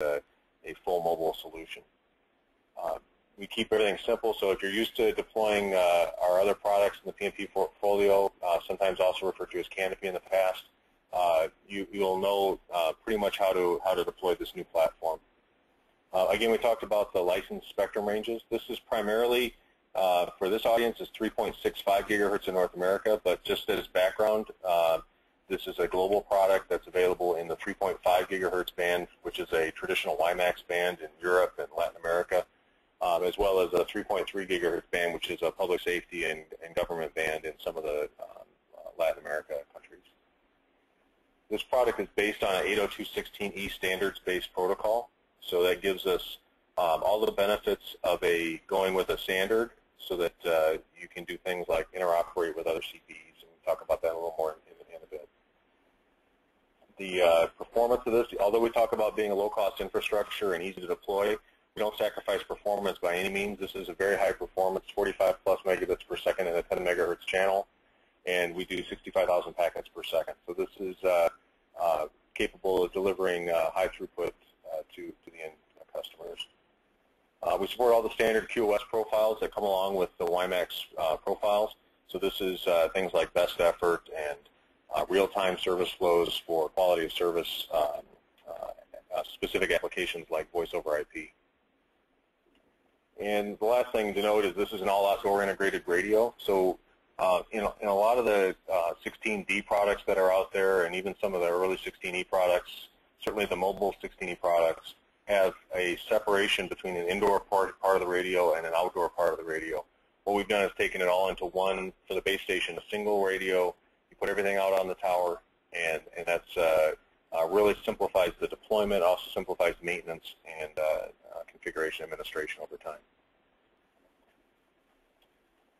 a, a full mobile solution. Uh, we keep everything simple, so if you're used to deploying uh, our other products in the PMP portfolio, uh, sometimes also referred to as Canopy in the past, uh, you, you'll know uh, pretty much how to, how to deploy this new platform. Uh, again, we talked about the licensed spectrum ranges. This is primarily, for this audience, is 3.65 gigahertz in North America, but just as background, this is a global product that's available in the 3.5 gigahertz band, which is a traditional WiMAX band in Europe and Latin America, um, as well as a 3.3 gigahertz band, which is a public safety and, and government band in some of the um, uh, Latin America countries. This product is based on an 802.16e standards-based protocol, so that gives us um, all the benefits of a going with a standard so that uh, you can do things like interoperate with other CPEs, and we'll talk about that a little more in. The uh, performance of this, although we talk about being a low-cost infrastructure and easy to deploy, we don't sacrifice performance by any means. This is a very high performance, 45 plus megabits per second in a 10 megahertz channel, and we do 65,000 packets per second. So this is uh, uh, capable of delivering uh, high throughput uh, to, to the end customers. Uh, we support all the standard QoS profiles that come along with the WiMAX uh, profiles. So this is things like best effort and real-time service flows for quality of service um, specific applications like voice over IP. And the last thing to note is this is an all-outdoor integrated radio. So uh, in, a, in, a lot of the uh, 16D products that are out there and even some of the early 16E products, certainly the mobile 16E products, have a separation between an indoor part, part of the radio and an outdoor part of the radio. What we've done is taken it all into one, for the base station, a single radio. Put everything out on the tower, and, and that's uh, uh, really simplifies the deployment, also simplifies maintenance and uh, uh, configuration administration over time.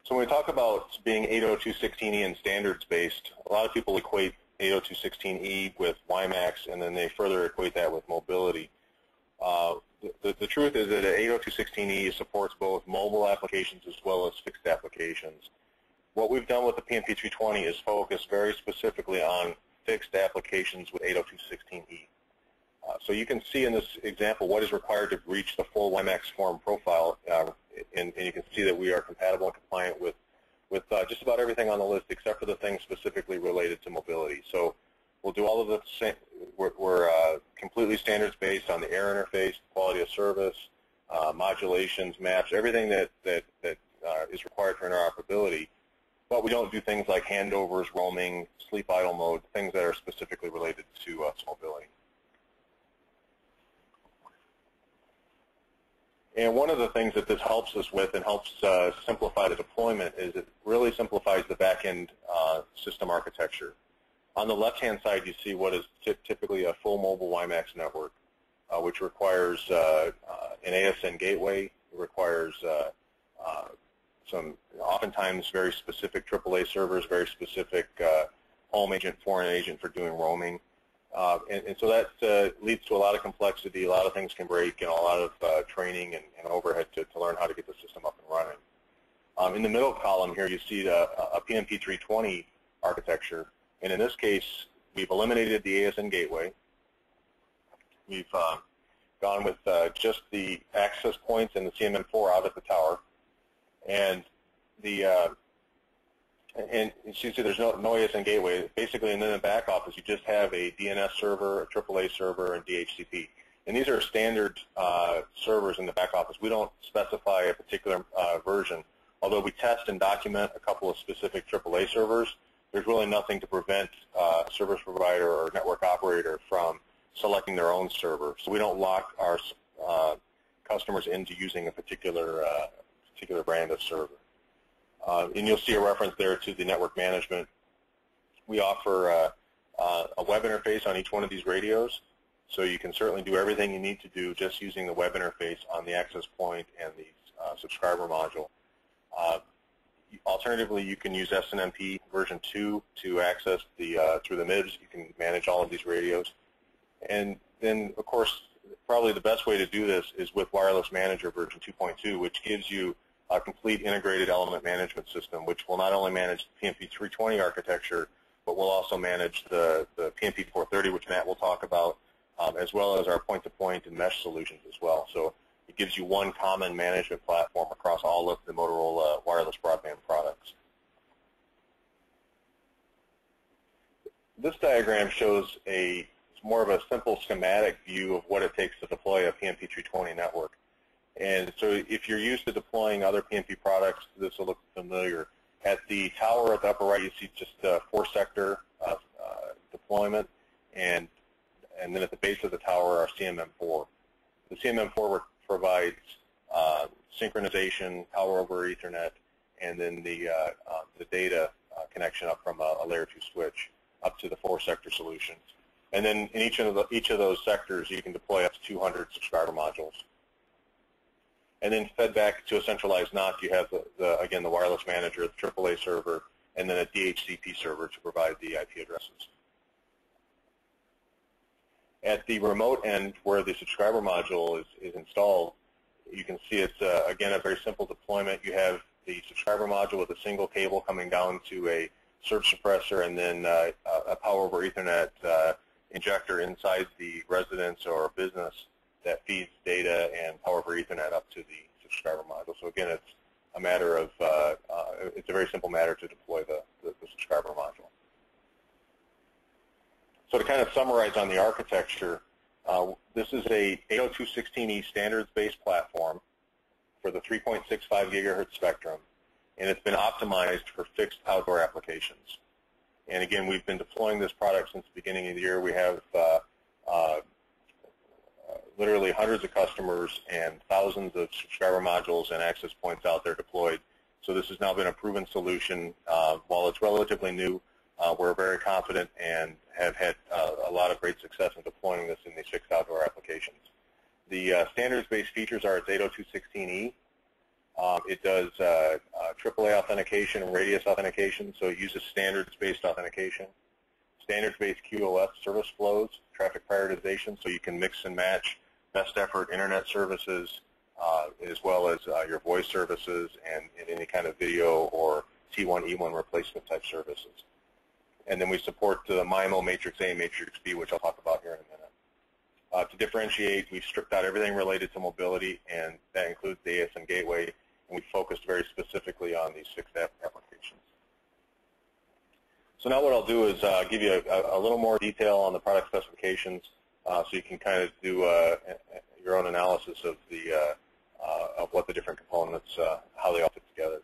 So when we talk about being 802.16e and standards-based, a lot of people equate 802.16e with WiMAX, and then they further equate that with mobility. Uh, the, the, truth is that 802.16e supports both mobile applications as well as fixed applications. What we've done with the PMP320 is focus very specifically on fixed applications with 802.16e. Uh, so you can see in this example what is required to reach the full WiMAX form profile, uh, and, and, you can see that we are compatible and compliant with, with uh, just about everything on the list except for the things specifically related to mobility. So we'll do all of the same, we're, we're uh, completely standards based on the air interface, quality of service, uh, modulations, maps, everything that, that, that uh, is required for interoperability but we don't do things like handovers, roaming, sleep idle mode, things that are specifically related to uh, mobility. And one of the things that this helps us with and helps uh, simplify the deployment is it really simplifies the back-end uh, system architecture. On the left-hand side, you see what is typically a full mobile WiMAX network, uh, which requires uh, uh, an ASN gateway, it requires uh, some oftentimes very specific AAA servers, very specific uh, home agent, foreign agent for doing roaming. Uh, and, and, so that uh, leads to a lot of complexity, a lot of things can break, and a lot of uh, training and, and overhead to, to, learn how to get the system up and running. Um, in the middle column here, you see a, a PMP 320 architecture, and in this case, we've eliminated the ASN gateway. We've uh, gone with uh, just the access points and the CMM4 out at the tower. And the uh, and you see there's no, no ASN gateway. Basically, and then in the back office, you just have a DNS server, a AAA server, and DHCP. And these are standard uh, servers in the back office. We don't specify a particular uh, version. Although we test and document a couple of specific AAA servers, there's really nothing to prevent uh, a service provider or network operator from selecting their own server. So we don't lock our uh, customers into using a particular uh, particular brand of server. Uh, and you'll see a reference there to the network management. We offer uh, uh, a web interface on each one of these radios, so you can certainly do everything you need to do just using the web interface on the access point and the uh, subscriber module. Uh, alternatively, you can use SNMP version 2 to access the uh, through the MIBs. You can manage all of these radios. And then, of course, probably the best way to do this is with Wireless Manager version 2.2, which gives you a complete integrated element management system, which will not only manage the PMP 320 architecture, but will also manage the, the PMP 430, which Matt will talk about, um, as well as our point-to-point -point and mesh solutions as well. So it gives you one common management platform across all of the Motorola wireless broadband products. This diagram shows a more of a simple schematic view of what it takes to deploy a PMP320 network. And so if you're used to deploying other PMP products, this will look familiar. At the tower at the upper right, you see just a four-sector uh, uh, deployment, and and then at the base of the tower are CMM4. The CMM4 provides uh, synchronization, power over Ethernet, and then the, uh, uh, the data uh, connection up from a, a, layer 2 switch up to the four-sector solutions. And then in each of, the, each of those sectors, you can deploy up to 200 subscriber modules. And then fed back to a centralized NOC, you have, the, the, again, the wireless manager, the AAA server, and then a DHCP server to provide the IP addresses. At the remote end where the subscriber module is, is installed, you can see it's, uh, again, a very simple deployment. You have the subscriber module with a single cable coming down to a surge suppressor and then uh, a power over Ethernet uh, injector inside the residence or business that feeds data and power over Ethernet up to the subscriber module. So again, it's a matter of, uh, uh, it's a very simple matter to deploy the, the, the subscriber module. So to kind of summarize on the architecture, uh, this is a 802.16e standards-based platform for the 3.65 gigahertz spectrum, and it's been optimized for fixed outdoor applications. And again, we've been deploying this product since the beginning of the year. We have uh, uh, literally hundreds of customers and thousands of subscriber modules and access points out there deployed. So this has now been a proven solution. Uh, while it's relatively new, uh, we're very confident and have had uh, a lot of great success in deploying this in these fixed outdoor applications. The uh, standards-based features are its 802.16e. Um, it does uh, AAA uh, authentication and radius authentication, so it uses standards-based authentication. Standards-based QoS service flows, traffic prioritization, so you can mix and match best effort internet services uh, as well as uh, your voice services and, and any kind of video or T1, E1 replacement type services. And then we support the MIMO Matrix A Matrix B, which I'll talk about here in a minute. Uh, to differentiate, we've stripped out everything related to mobility, and that includes the ASN gateway, and we focused very specifically on these six app applications. So now what I'll do is uh, give you a, a, little more detail on the product specifications so you can kind of do uh, your own analysis of the uh, uh, of what the different components, how they all fit together.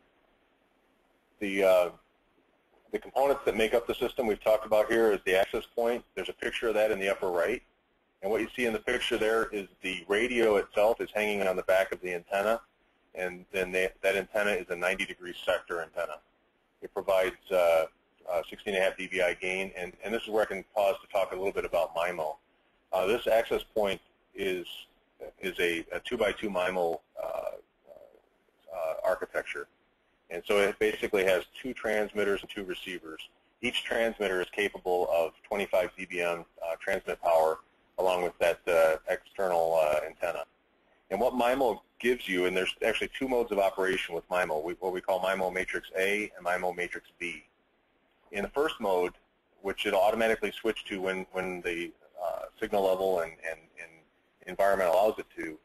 The the components that make up the system we've talked about here is the access point. There's a picture of that in the upper right. And what you see in the picture there is the radio itself is hanging on the back of the antenna. And then they, that antenna is a 90 degree sector antenna. It provides uh, uh, 16.5 dBi gain. And, and this is where I can pause to talk a little bit about MIMO. Uh, this access point is, is a, a 2 by 2 MIMO uh, uh, architecture. And so it basically has two transmitters and two receivers. Each transmitter is capable of 25 dBm uh, transmit power along with that external antenna. And what MIMO gives you, and there's actually two modes of operation with MIMO, we, what we call MIMO matrix A and MIMO matrix B. In the first mode, which it'll automatically switch to when, when the signal level and, and, and environment allows it to,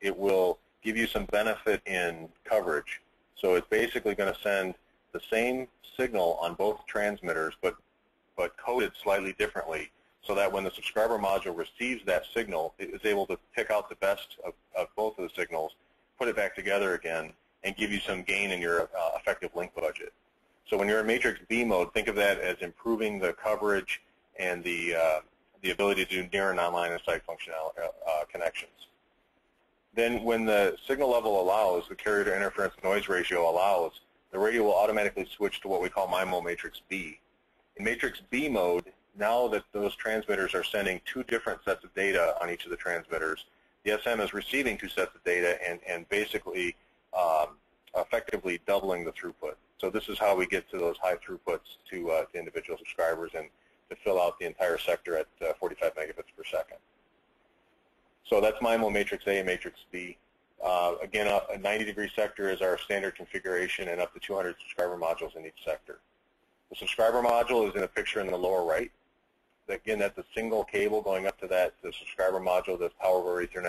it will give you some benefit in coverage so it's basically going to send the same signal on both transmitters, but, but coded slightly differently so that when the subscriber module receives that signal, it is able to pick out the best of, of both of the signals, put it back together again, and give you some gain in your uh, effective link budget. So when you're in matrix B mode, think of that as improving the coverage and the, uh, the ability to do near and online and site functional uh, connections. Then when the signal level allows, the carrier to interference noise ratio allows, the radio will automatically switch to what we call MIMO matrix B. In matrix B mode, now that those transmitters are sending two different sets of data on each of the transmitters, the SM is receiving two sets of data and, and basically um, effectively doubling the throughput. So this is how we get to those high throughputs to, uh, to individual subscribers and to fill out the entire sector at uh, 45 megabits per second. So that's MIMO matrix A and matrix B. Uh, again, a 90-degree sector is our standard configuration and up to 200 subscriber modules in each sector. The subscriber module is in a picture in the lower right. again, that's a single cable going up to that the subscriber module that's Power over Ethernet